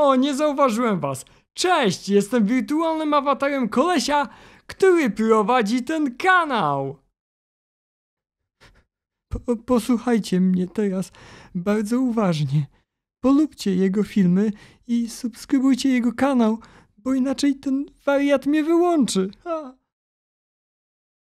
O, nie zauważyłem was. Cześć, jestem wirtualnym awatarem kolesia, który prowadzi ten kanał. Po, posłuchajcie mnie teraz bardzo uważnie. Polubcie jego filmy i subskrybujcie jego kanał, bo inaczej ten wariat mnie wyłączy. Ha.